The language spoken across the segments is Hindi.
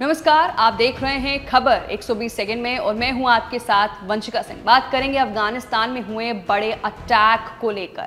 नमस्कार, आप देख रहे हैं खबर 120 सेकंड में और मैं हूँ आपके साथ वंशिका सिंह। बात करेंगे अफ़गानिस्तान में हुए बड़े अटैक को लेकर।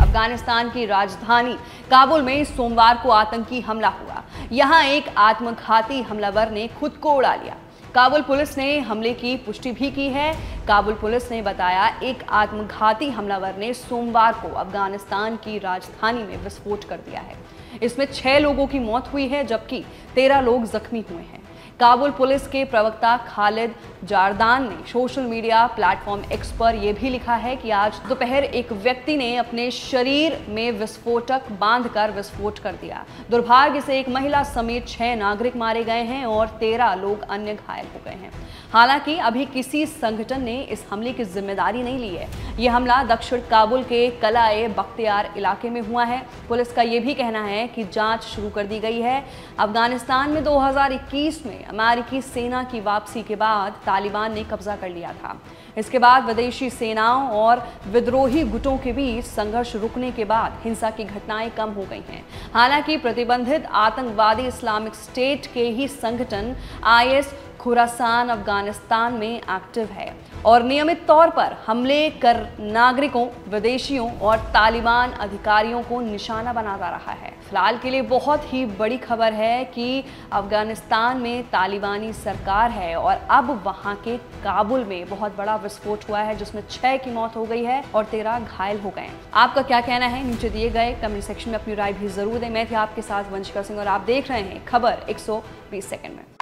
अफ़गानिस्तान की राजधानी काबुल में सोमवार को आतंकी हमला हुआ। यहाँ एक आत्मघाती हमलावर ने खुद को उड़ा लिया। काबुल पुलिस ने हमले की पुष्टि भी की है। काबुल पुलिस ने बताया, एक आत्मघाती हमलावर ने सोमवार को अफ़गानिस्तान की राजधानी में विस्फोट कर दिया है। इसमें छह लोगों की मौत हुई है, जबकि तेरह लोग जख्मी हुए हैं। काबुल पुलिस के प्रवक्ता खालिद जारदान ने सोशल मीडिया प्लेटफॉर्म एक्स पर यह भी लिखा है कि आज दोपहर एक व्यक्ति ने अपने शरीर में विस्फोटक बांधकर विस्फोट कर दिया। दुर्भाग्य से एक महिला समेत छह नागरिक मारे गए हैं और तेरह लोग अन्य घायल हो गए हैं। हालाँकि अभी किसी संगठन ने इस हमले की ज़िम्मेदारी नहीं ली है। यह हमला दक्षिण काबुल के कलाए बख्तियार इलाके में हुआ है। पुलिस का यह भी कहना है कि जाँच शुरू कर दी गई है। अफ़गानिस्तान में 2021 में अमेरिकी सेना की वापसी के बाद तालिबान ने कब्जा कर लिया था। इसके बाद विदेशी सेनाओं और विद्रोही गुटों के बीच संघर्ष रुकने के बाद हिंसा की घटनाएँ कम हो गई हैं। हालाँकि प्रतिबंधित आतंकवादी इस्लामिक स्टेट के ही संगठन आईएस खुरासान अफ़गानिस्तान में एक्टिव है और नियमित तौर पर हमले कर नागरिकों, विदेशियों और तालिबान अधिकारियों को निशाना बनाता रहा है। फ़िलहाल के लिए बहुत ही बड़ी खबर है कि अफ़गानिस्तान में तालिबानी सरकार है और अब वहाँ के काबुल में बहुत बड़ा विस्फोट हुआ है, जिसमें छह की मौत हो गई है और तेरह घायल हो गए आपका क्या कहना है? नीचे दिए गए कमेंट सेक्शन में अपनी राय भी ज़रूर दें। मैं थी आपके साथ वंशिका सिंह और आप देख रहे हैं खबर 120 सेकंड में।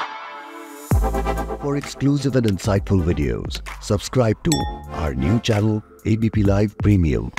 For exclusive and insightful videos, subscribe to our new channel ABP Live Premium.